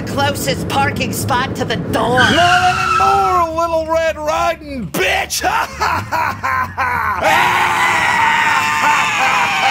the closest parking spot to the door. Not anymore, Little Red Riding Bitch! Ha ha ha